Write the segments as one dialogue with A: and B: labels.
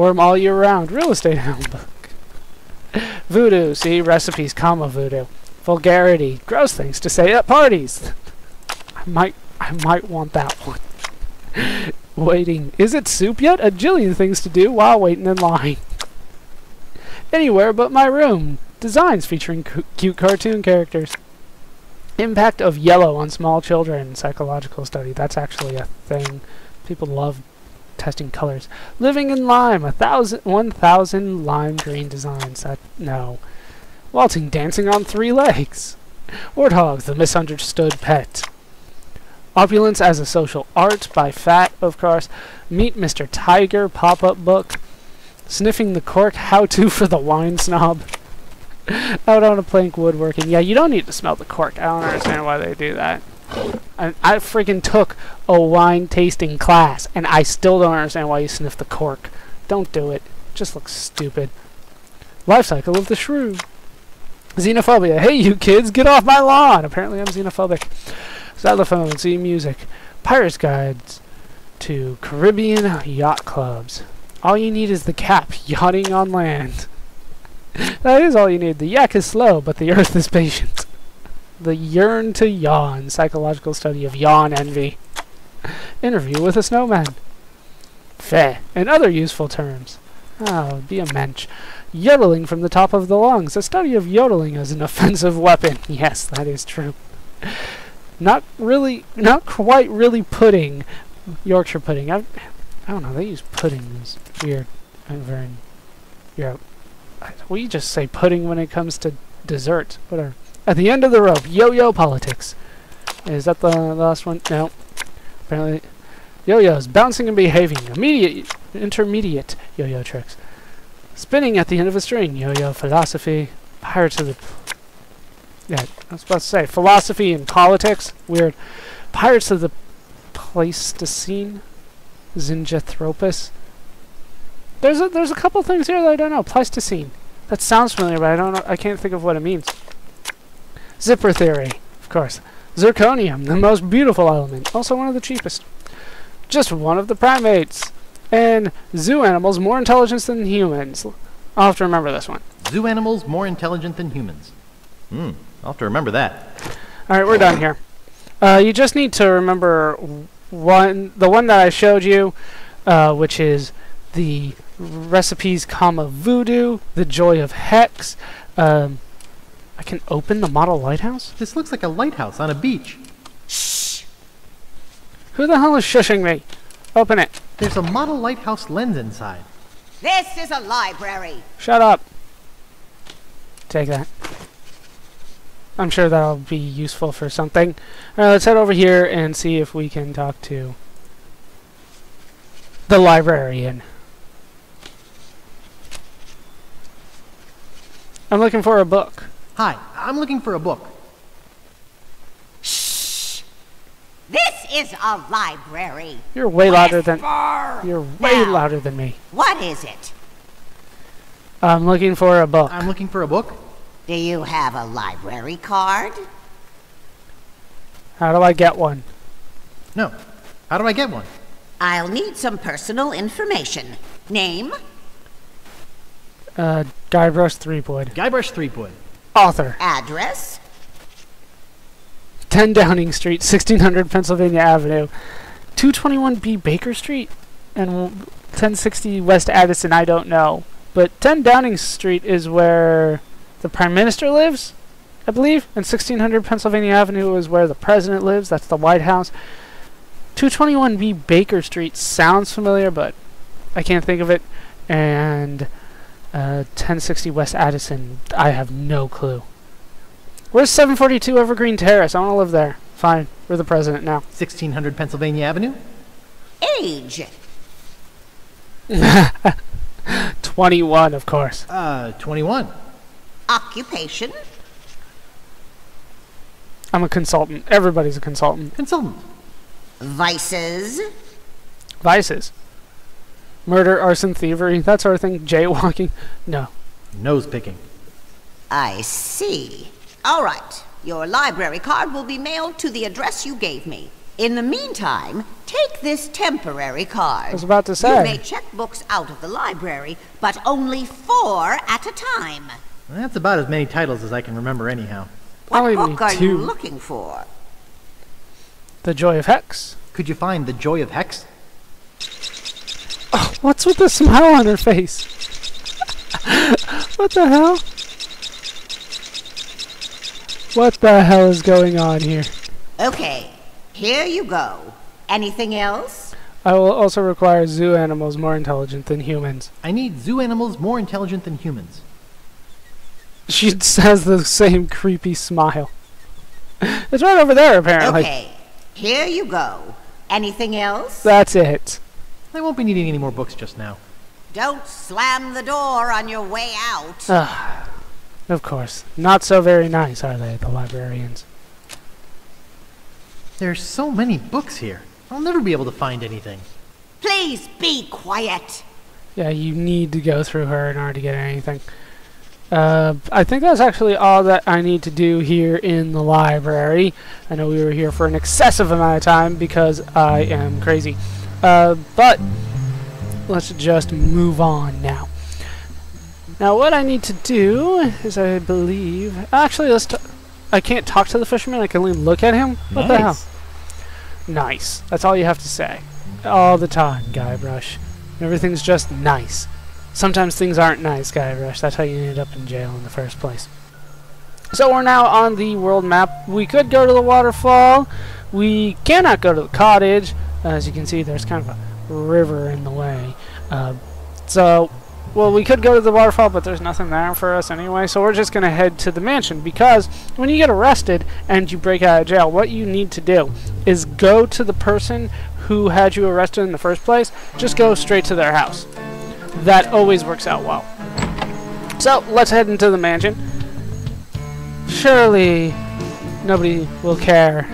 A: Warm all year round. Real estate handbook. Voodoo. See recipes, comma voodoo. Vulgarity. Gross things to say at parties. I might, I might want that one. Waiting. Is it soup yet? A jillion things to do while waiting in line. Anywhere but my room. Designs featuring cu- cute cartoon characters. Impact of yellow on small children. Psychological study. That's actually a thing. People love testing colors. Living in lime. A thousand, one thousand lime green designs. That no. Waltzing, dancing on three legs. Warthogs, the misunderstood pet. Opulence as a Social Art by Fat, of course. Meet Mr. Tiger pop up book. Sniffing the Cork How To for the Wine Snob. Out on a plank woodworking. Yeah, you don't need to smell the cork. I don't understand why they do that. I, I freaking took a wine tasting class, and I still don't understand why you sniff the cork. Don't do it. Just looks stupid. Life cycle of the shrew. Xenophobia. Hey, you kids, get off my lawn! Apparently, I'm xenophobic. Xylophone, see music. Pirate's Guides to Caribbean Yacht Clubs. All you need is the cap, yachting on land. that is all you need. The yak is slow, but the earth is patient. The yearn to yawn, psychological study of yawn envy. Interview with a snowman. Feh, and other useful terms. Oh, be a mensch. Yodeling from the top of the lungs, a study of yodeling as an offensive weapon. Yes, that is true. Not really, not quite really pudding. Yorkshire pudding. I, I don't know. They use pudding. It's weird. I'm very. Yeah. We just say pudding when it comes to dessert. Whatever. At the end of the rope, yo-yo politics. Is that the last one? No. Apparently, yo-yos bouncing and behaving. Immediate, intermediate yo-yo tricks. Spinning at the end of a string. Yo-yo philosophy. Pirates of the yeah, I was about to say philosophy and politics. Weird. Pirates of the Pleistocene, Zinjanthropus. There's a there's a couple things here that I don't know. Pleistocene. That sounds familiar, but I don't know. I can't think of what it means. Zipper theory, of course. Zirconium, the most beautiful element, also one of the cheapest. Just one of the primates. And zoo animals more intelligent than humans. I'll have to remember this one.
B: Zoo animals more intelligent than humans. Hmm. I'll have to remember that.
A: All right, we're done here. Uh, you just need to remember one, the one that I showed you, uh, which is the recipes, comma voodoo, the joy of hex. Um, I can open the model lighthouse.
B: This looks like a lighthouse on a beach. Shh!
A: Who the hell is shushing me? Open it.
B: There's a model lighthouse lens inside.
C: This is a library.
A: Shut up. Take that. I'm sure that'll be useful for something. Alright, let's head over here and see if we can talk to the librarian. I'm looking for a book.
B: Hi, I'm looking for a book.
C: Shh. This is a library.
A: You're way louder than
C: Whisper.
A: you're way
C: Now,
A: louder than me.
C: What is it?
A: I'm looking for a book.
B: I'm looking for a book.
C: Do you have a library card?
A: How do I get one?
B: No. How do I get one?
C: I'll need some personal information. Name?
A: Uh, Guybrush Threepwood.
B: Guybrush Threepwood.
A: Author.
C: Address?
A: 10 Downing Street, 1600 Pennsylvania Avenue, 221B Baker Street, and 1060 West Addison, I don't know. But 10 Downing Street is where the Prime Minister lives, I believe, and 1600 Pennsylvania Avenue is where the President lives. That's the White House. 221B Baker Street sounds familiar, but I can't think of it. And uh, 1060 West Addison, I have no clue. Where's 742 Evergreen Terrace? I want to live there. Fine, we're the president now.
B: 1600 Pennsylvania Avenue.
C: Age?
A: 21, of course.
B: Uh, 21.
C: Occupation?
A: I'm a consultant. Everybody's a consultant.
B: Consultant.
C: Vices?
A: Vices. Murder, arson, thievery, that sort of thing. Jaywalking. No.
B: Nose picking.
C: I see. All right. Your library card will be mailed to the address you gave me. In the meantime, Take this temporary card.
A: I was about to say.
C: You may check books out of the library, but only four at a time.
B: That's about as many titles as I can remember anyhow.
C: What
A: only
C: book are
A: two.
C: you looking for?
A: The Joy of Hex.
B: Could you find The Joy of Hex?
A: What's with the smile on her face? what the hell? What the hell is going on here?
C: Okay, here you go. Anything else?
A: I will also require zoo animals more intelligent than humans.
B: I need zoo animals more intelligent than humans.
A: She has the same creepy smile. It's right over there, apparently.
C: Okay, here you go. Anything else?
A: That's it.
B: I won't be needing any more books just now.
C: Don't slam the door on your way out.
A: Ah, of course. Not so very nice, are they, the librarians?
B: There's so many books here. I'll never be able to find anything.
C: Please be quiet.
A: Yeah, you need to go through her in order to get anything. Uh, I think that's actually all that I need to do here in the library. I know we were here for an excessive amount of time because I am crazy. Uh, but let's just move on now. Now, what I need to do is, I believe, actually, let's. T- I can't talk to the fisherman. I can only look at him. What the hell? Nice. That's all you have to say. All the time, Guybrush. Everything's just nice. Sometimes things aren't nice, Guybrush. That's how you ended up in jail in the first place. So we're now on the world map. We could go to the waterfall. We cannot go to the cottage. As you can see, there's kind of a river in the way. Uh, so, well, we could go to the waterfall, but there's nothing there for us anyway. So we're just going to head to the mansion because when you get arrested and you break out of jail, what you need to do is go to the person who had you arrested in the first place. Just go straight to their house. That always works out well. So let's head into the mansion. Surely nobody will care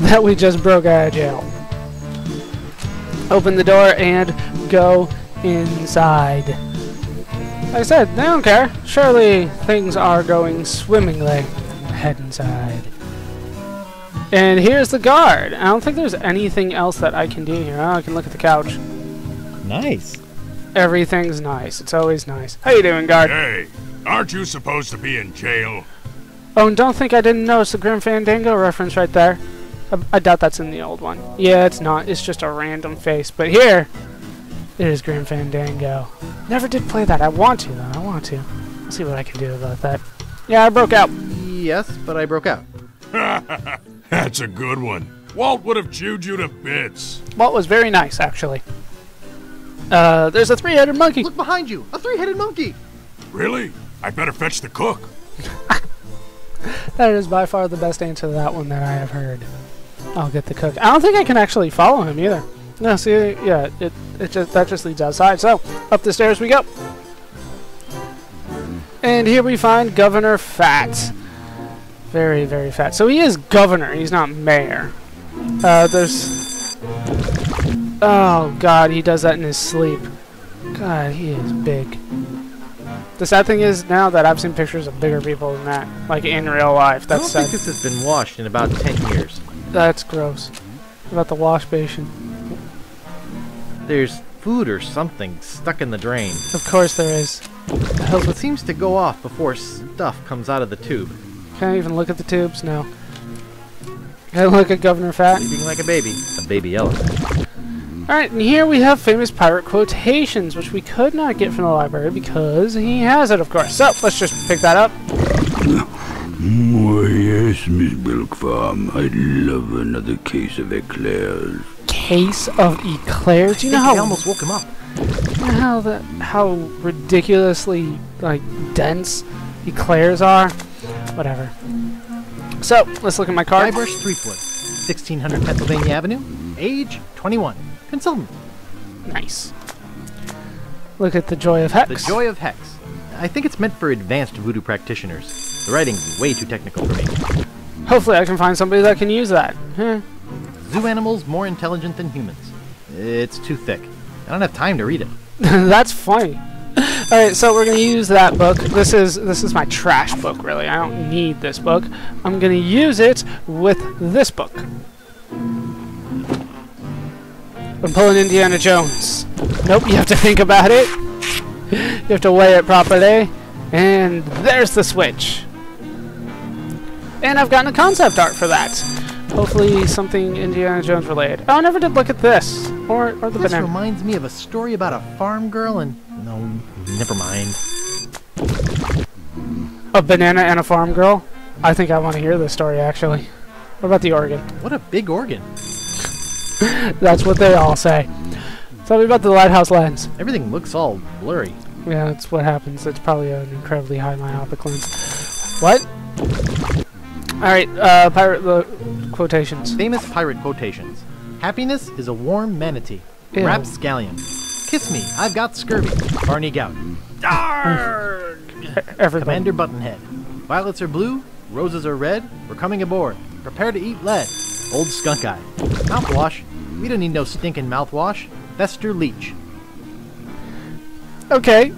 A: that we just broke out of jail. Open the door and go inside. Like I said, they don't care. Surely things are going swimmingly. Head inside. And here's the guard. I don't think there's anything else that I can do here. Oh, I can look at the couch.
B: Nice.
A: Everything's nice. It's always nice. How you doing, guard?
D: Hey, aren't you supposed to be in jail?
A: Oh, and don't think I didn't notice the Grim Fandango reference right there. I, I doubt that's in the old one. Yeah, it's not. It's just a random face. But here, it is Grim Fandango. Never did play that. I want to, though. I want to. Let's see what I can do about that. Yeah, I broke out.
B: Yes, but I broke out.
D: That's a good one. Walt would have chewed you to bits.
A: Walt was very nice, actually. Uh, there's a three-headed monkey.
B: Look behind you! A three-headed monkey!
D: Really? I better fetch the cook.
A: That is by far the best answer to that one that I have heard. I'll get the cook. I don't think I can actually follow him either. No, see, yeah, it it just that just leads outside. So up the stairs we go, and here we find Governor Phatt. Very, very fat. So he is governor. He's not mayor. Uh, there's. Oh God, he does that in his sleep. God, he is big. The sad thing is now that I've seen pictures of bigger people than that, like in real life.
B: I
A: That's
B: don't
A: sad.
B: think this has been washed in about 10 years.
A: That's gross. About the wash basin.
B: There's food or something stuck in the drain.
A: Of course there is. The hell's
B: It seems to go off before stuff comes out of the tube.
A: Can't even look at the tubes now. Can I look at Governor Phatt?
B: Sleeping like a baby. A baby elephant.
A: Alright, and here we have famous pirate quotations, which we could not get from the library because he has it, of course. So, let's just pick that up.
E: Oh, yes, Miss Milkfarm. I'd love another case of eclairs.
A: Case of eclairs. Do you know how
B: I
A: how
B: almost woke him up.
A: you know how the how ridiculously like dense eclairs are? Whatever. So, let's look at my card.
B: Guybrush Threepwood, 1600 Pennsylvania Avenue, age 21. Consultant.
A: Nice. Look at the Joy of Hex.
B: The Joy of Hex. I think it's meant for advanced voodoo practitioners. The writing's way too technical for me.
A: Hopefully I can find somebody that can use that. Huh.
B: Zoo animals more intelligent than humans. It's too thick. I don't have time to read it.
A: That's funny. Alright, so we're gonna use that book. This is this is my trash book really. I don't need this book. I'm gonna use it with this book. I'm pulling Indiana Jones. Nope, you have to think about it. you have to weigh it properly. And there's the switch. And I've gotten a concept art for that. Hopefully something Indiana Jones related. Oh, I never did look at this. Or, or the
B: This
A: banana.
B: reminds me of a story about a farm girl and... No, never mind.
A: A banana and a farm girl? I think I want to hear this story, actually. What about the organ?
B: What a big organ.
A: That's what they all say. Tell me about the lighthouse lens.
B: Everything looks all blurry.
A: Yeah, that's what happens. It's probably an incredibly high myopic lens. What? Alright, uh, pirate the quotations.
B: Famous pirate quotations. Happiness is a warm manatee.
A: Ew.
B: Rapscallion. Kiss me, I've got scurvy. Barney Gout. Commander Buttonhead. Violets are blue, roses are red. We're coming aboard. Prepare to eat lead. Old Skunk Eye. Mouthwash. We don't need no stinking mouthwash. Fester Leech.
A: Okay.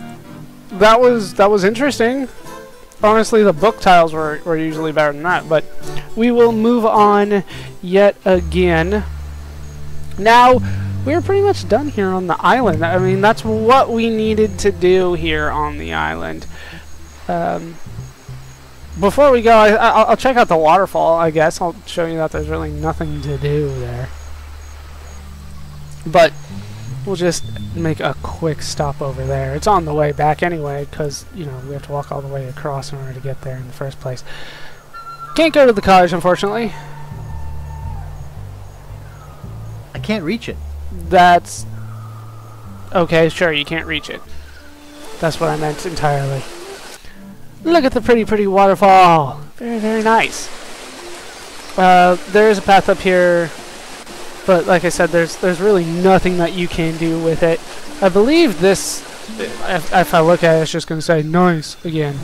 A: That was that was interesting. Honestly, the book tiles were, were usually better than that, but we will move on yet again. Now, we're pretty much done here on the island. I mean, that's what we needed to do here on the island. Um, before we go, I, I'll, I'll check out the waterfall, I guess. I'll show you that there's really nothing to do there. But we'll just make a quick stop over there. It's on the way back anyway, because, you know, we have to walk all the way across in order to get there in the first place. Can't go to the cottage, unfortunately.
B: I can't reach it.
A: That's... Okay, sure, you can't reach it. That's what I meant entirely. Look at the pretty, pretty waterfall! Very, very nice. Uh, there is a path up here, but like I said, there's there's really nothing that you can do with it. I believe this, if, if I look at it, it's just going to say nice again.